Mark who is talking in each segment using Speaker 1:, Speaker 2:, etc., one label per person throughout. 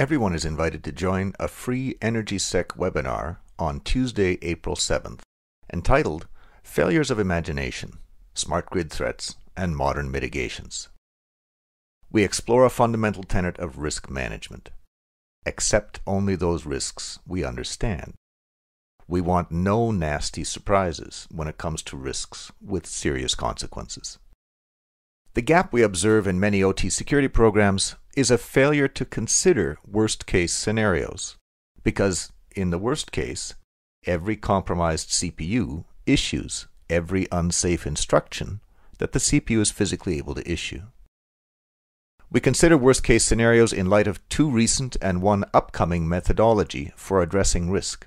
Speaker 1: Everyone is invited to join a free EnergySec webinar on Tuesday, April 7th, entitled Failures of Imagination, Smart Grid Threats, and Modern Mitigations. We explore a fundamental tenet of risk management. Accept only those risks we understand. We want no nasty surprises when it comes to risks with serious consequences. The gap we observe in many OT security programs is a failure to consider worst case scenarios. Because in the worst case, every compromised CPU issues every unsafe instruction that the CPU is physically able to issue. We consider worst case scenarios in light of two recent and one upcoming methodology for addressing risk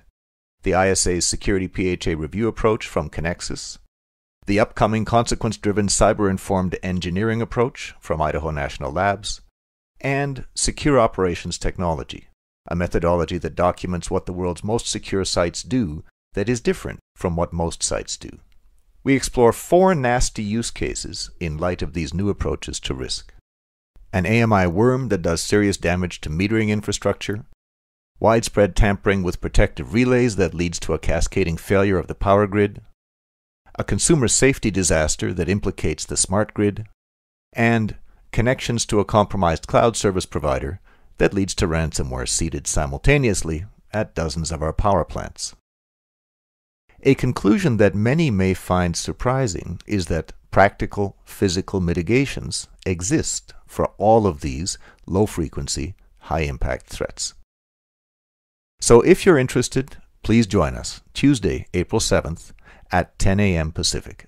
Speaker 1: the ISA's Security PHA review approach from Kenexis, the upcoming consequence driven cyber informed engineering approach from Idaho National Labs, and Secure Operations Technology, a methodology that documents what the world's most secure sites do that is different from what most sites do. We explore four nasty use cases in light of these new approaches to risk. An AMI worm that does serious damage to metering infrastructure, widespread tampering with protective relays that leads to a cascading failure of the power grid, a consumer safety disaster that implicates the smart grid, and connections to a compromised cloud service provider that leads to ransomware seeded simultaneously at dozens of our power plants. A conclusion that many may find surprising is that practical physical mitigations exist for all of these low frequency, high impact threats. So if you're interested, please join us Tuesday, April 7th at 10 a.m. Pacific.